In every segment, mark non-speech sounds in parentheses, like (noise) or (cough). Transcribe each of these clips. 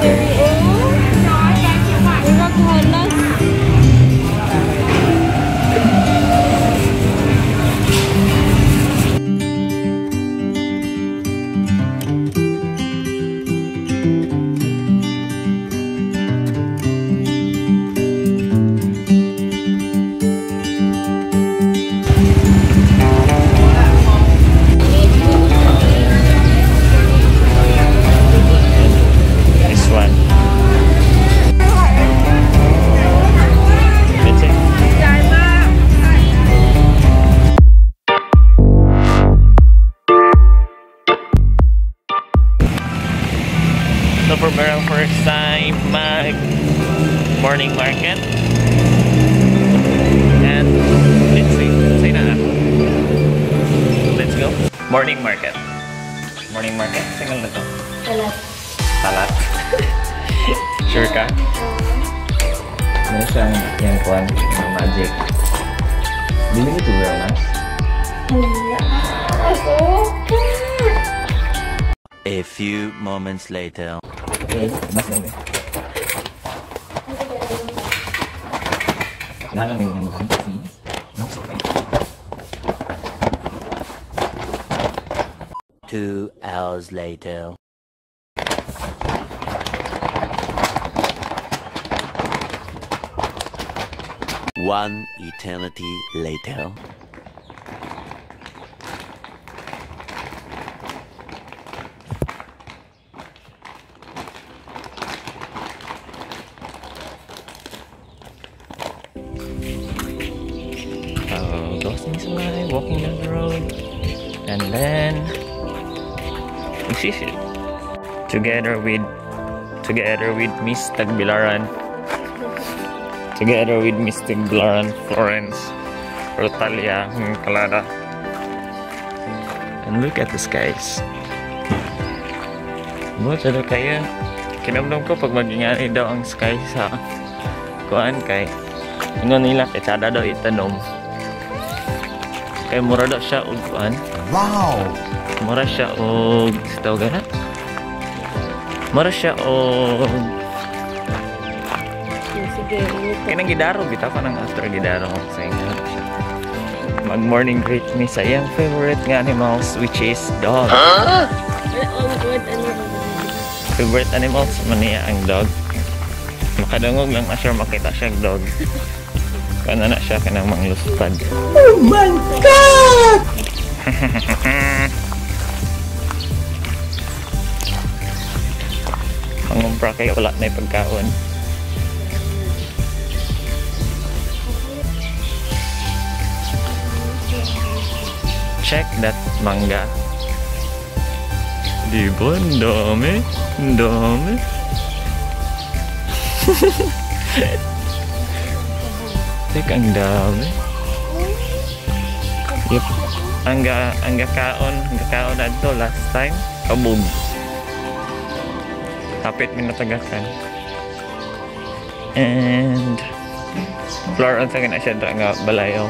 This So for our first time mag morning market. And let's see. Sena. Let's go. Morning market. Morning market. Single na to. Salat. sure ka? Ano siyang yung kwan, yung magic. Bili ito real nice. A few moments later. Two hours later. One eternity later. Dawson Salai, walking down the road. And then, Sisi. Together with, together with Miss Tagbilaran. Together with Miss Tagbilaran, Florence, Rotalia, Calada. And look at the skies. Buat ano kaya? Kinamdam ko pag magingani daw ang sky sa kuan kay Ingon nila kay tsada daw itanom. Kay mura daw siya og kuan. Wow! Mura siya og tawag na. Mura siya og Sige, kanang gidaro bitaw ka nang after gidaro sa inyo. Mag morning greet me sa iyang favorite nga animals which is dog. Favorite animals man niya ang dog. Makadungog lang na makita siya ang (laughs) dog. Kana na siya kanang manglustad. Oh my god! (laughs) Mangumpra kayo wala na pagkaon. Check that manga. Di ba? Ang dami. Dami. Tek, ang dami. Yep. Ang ga, ang gakaon, ang gakaon na last time, kabog. Kapit minatagakan. And floor on sa na siya dra nga balayo.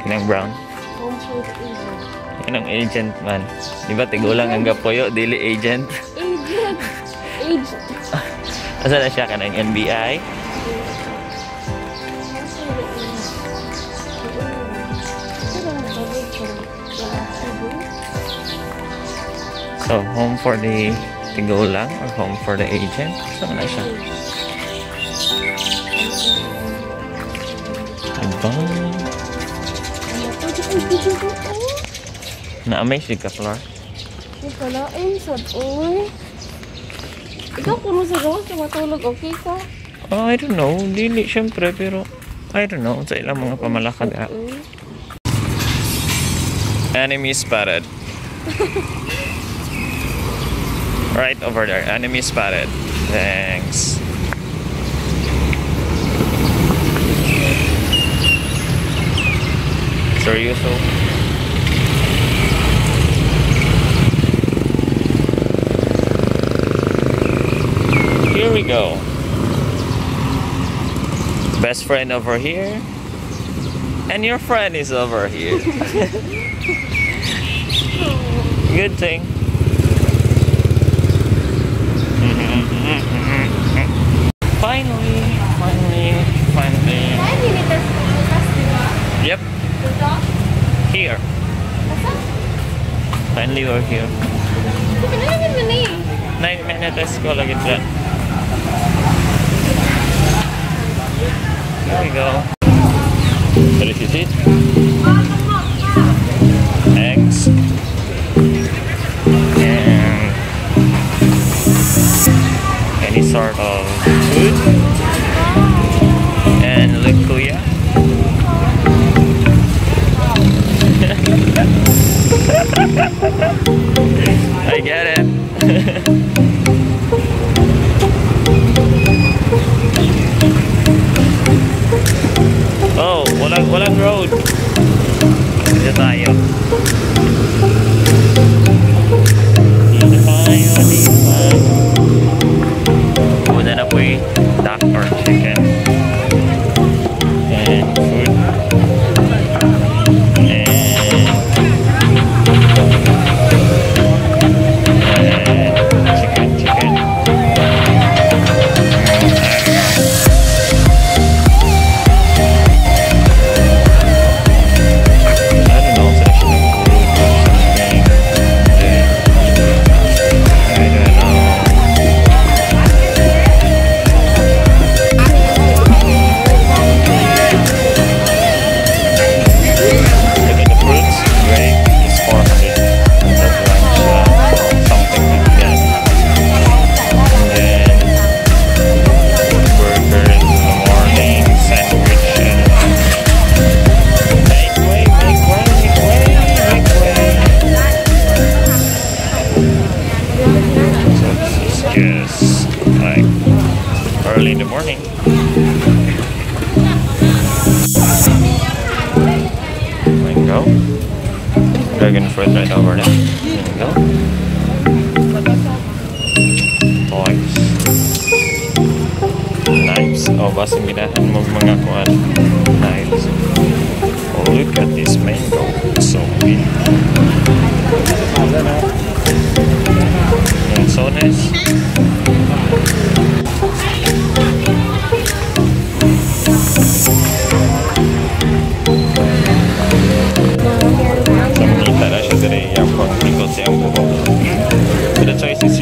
Kinang brown. home food agent. Yan ang agent man. Di ba tigulang ang gapoyo, dili agent. Agent! Agent! Asa na siya kanang NBI? So, home for the tigulang or home for the agent? Saan na siya? Aba, na-amaze ka, Flor. Ikalain sa uy. Ikaw puno sa gawas matulog, okay ka? Oh, I don't know. Dili, syempre, pero I don't know. Sa ilang mga pamalakad. ah. Uy. Enemy spotted. (laughs) right over there. Enemy spotted. Thanks. Seryoso? Here we go. Best friend over here. And your friend is over here. (laughs) Good thing. Finally, finally, finally. Yep. Here. Finally, we're here. 9 minutes ko lagi dyan. There we go. There is. Sort of food. And lukuya. (laughs) I get it. (laughs) oh, walang walang road. Dito tayo. Chicken. Early in the morning. There we go. Dragon fruit right over there. There we go. Toys. Knives. Oh, basang minahan mo mga kuan. Knives. Oh, look at this mango.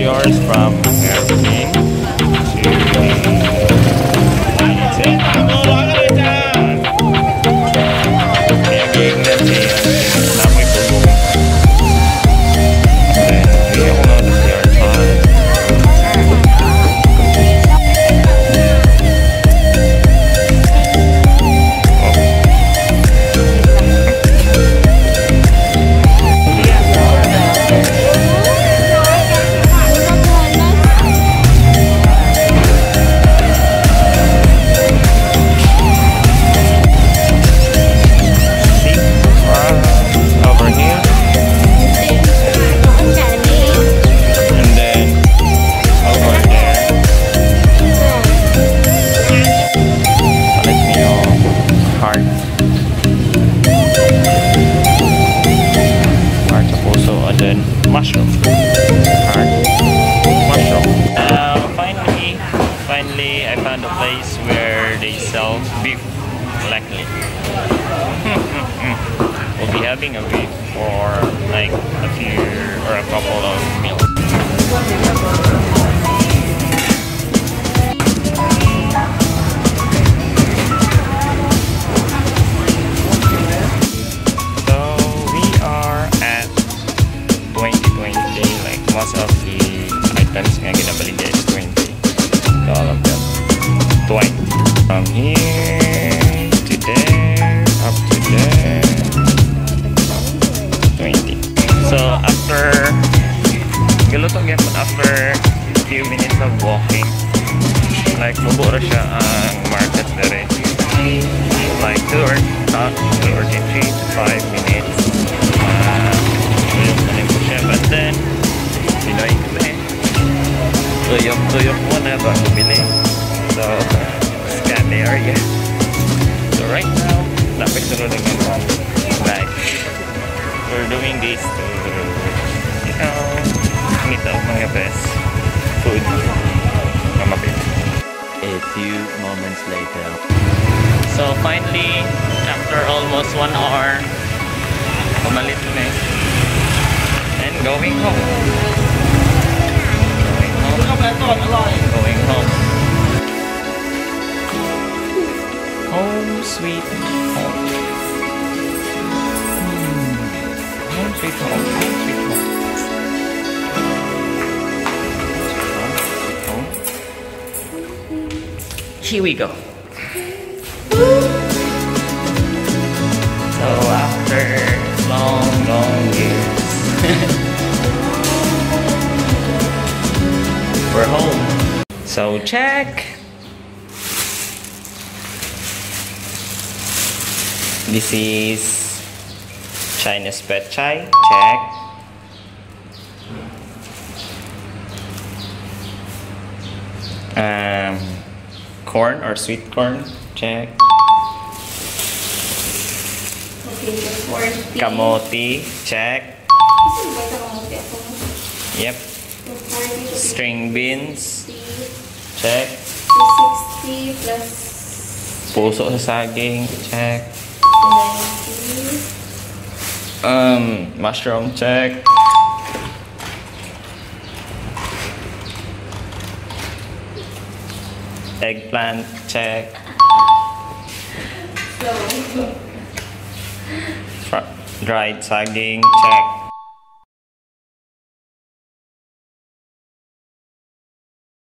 Yours from sell beef. Luckily. (laughs) we'll be having a beef for like a few or a couple of meals. So we are at 2020, like most of the items nga ginabali there is 20. So 20. From here to there, up to there. 20. So after galuto gyapon after few minutes of walking like mabura siya ang market dere like two or uh, two or three to five minutes uh, na but then Pinoy ko eh tuyok tuyok muna bago bili so in the area. So right now, lapit tulad ng mom. Like, we're doing this to, you know, meet up mga best food. Mamapit. A few moments later. So finally, after almost one hour, pumalit na And going home. Going home. Going home. Sweet home. Hmm. Home sweet home. Home sweet home. Here we go. So after long, long years, (laughs) we're home. So check. This is Chinese pechay. Check. Um, corn or sweet corn. Check. Okay, 40. Kamote. Check. Kasi ba ito kamuti ako? Yep. The 40 to String beans. Check. 60 plus Puso sa saging. Check. 90. Um, mushroom. Check. Eggplant. Check. Dried saging. Check.